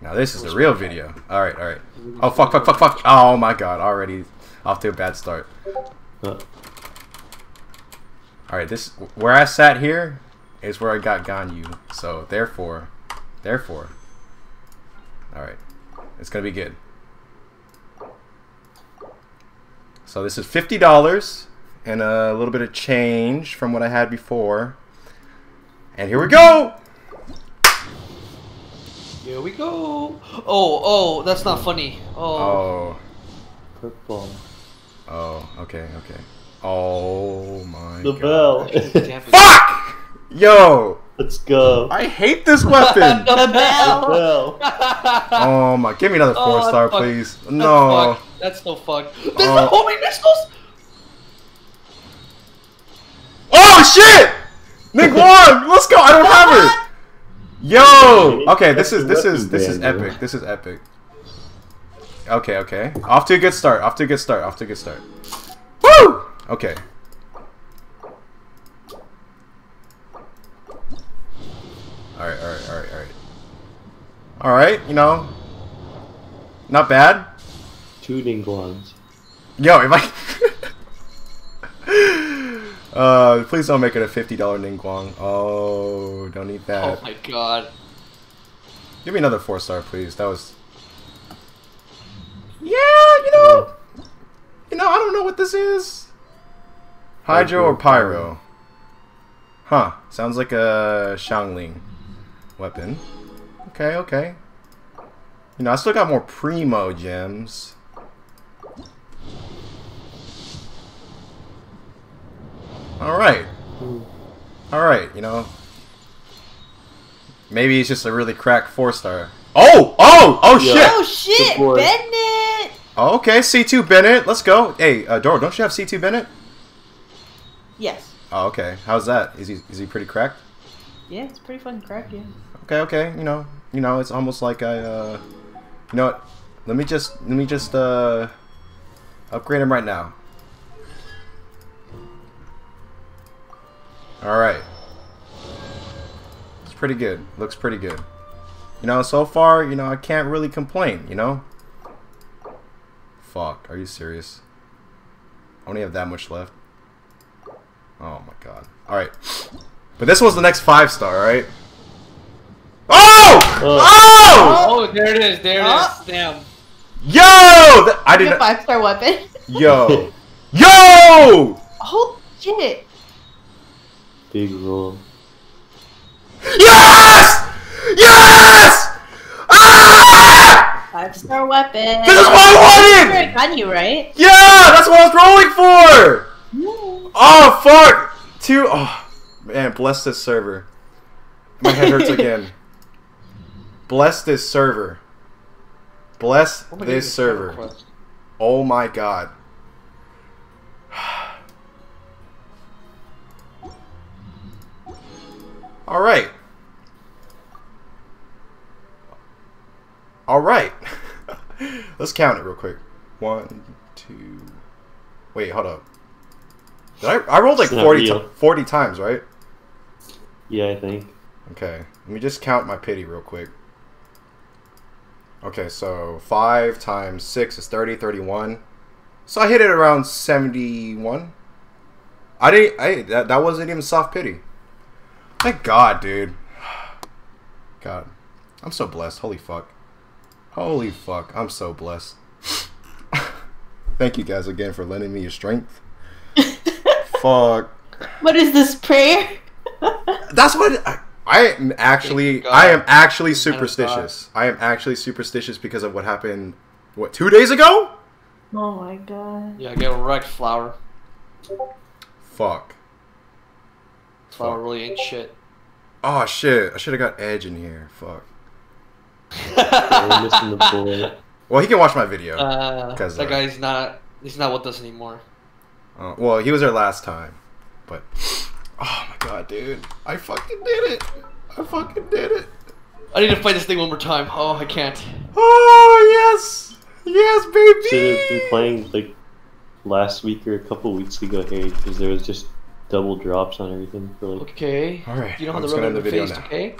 Now this is the real video. All right, all right. Oh fuck, fuck, fuck, fuck. Oh my god, already off to a bad start. All right, this where I sat here is where I got Ganyu. So therefore, therefore. All right, it's gonna be good. So this is fifty dollars and a little bit of change from what I had before. And here we go. Here we go. Oh, oh, that's not funny. Oh. Oh, purple. oh, okay, okay. Oh my The god. bell. Fuck! Yo, Let's go. I hate this weapon. The The bell. bell. oh my, give me another four Oh, star, fuck. please. That's No. fucked. That's so fucked. There's Oh. no homing missiles. Oh shit! Ningguang, let's go. I don't have it. Yo. Okay, this is this is this is epic. This is epic. Okay, okay. Off to a good start. Off to a good start. Off to a good start. Woo! Okay. All right, all right, all right, all right. All right, you know, not bad. Two Ningguangs. Yo, if I. uh, please don't make it a fifty dollar Ningguang. Oh, don't need that. Oh my god. Give me another four star, please. That was. Yeah, you know, you know, I don't know what this is. Hydro or pyro? Huh? Sounds like a Xiangling weapon. Okay, okay. You know, I still got more primogems. All right. All right, you know. Maybe it's just a really cracked four star. Oh, oh, oh Yeah. shit. Oh shit, Bennett! Oh, okay, C2 Bennett, let's go. Hey, uh, Doro, don't you have C2 Bennett? Yes. Oh, okay. How's that? Is he is he pretty cracked? Yeah, it's pretty fucking crack, yeah. Okay, okay. You know, you know, it's almost like I, uh, you know what? Let me just let me just uh upgrade him right now. All right. It's pretty good. Looks pretty good. You know, so far, you know, I can't really complain. You know. Fuck. Are you serious? I only have that much left. Oh my god. All right. But this was the next five star, right? Oh! oh! Oh! Oh, there it is. There it Oh. is. Damn. Yo! Th- I Good didn't. five star weapon. Yo! Yo! oh shit! Big roll. Yes! Yes! Ah! Five star weapon. This is what I wanted! I got you right. Yeah, that's what I was rolling for. Yeah. Oh fuck! Two. Oh man, bless this server. My head hurts again. Bless this server. Bless this server. Oh my god. All right. All right. Let's count it real quick. One, two. Wait, hold up. Did I, I rolled like It's 40, ti- 40 times, right? Yeah, I think. Okay, let me just count my pity real quick. Okay, so 5 times 6 is 30, 31. So I hit it around 71. I didn't, I, that, that wasn't even soft pity. Thank God, dude. God, I'm so blessed. Holy fuck. Holy fuck, I'm so blessed. Thank you guys again for lending me your strength. fuck. What is this prayer? That's what I, I am actually. I am actually superstitious. I am actually superstitious because of what happened. What two days ago? oh my god. Yeah, I get wrecked, flower. Fuck. Flower really ain't shit. Oh shit! I should have got Edge in here. Fuck. We're missing the boy. Well, he can watch my video. Uh, 'Cause, that uh, guy's not. He's not with us anymore. Uh, well, he was there last time, but oh my god, dude! I fucking did it! I fucking did it! I need to fight this thing one more time. Oh, I can't. Oh yes, yes, baby. Should have been playing like last week or a couple weeks ago here because there was just double drops on everything for like. Okay. All right, You know how I'm the just gonna road end the video faced, now. okay?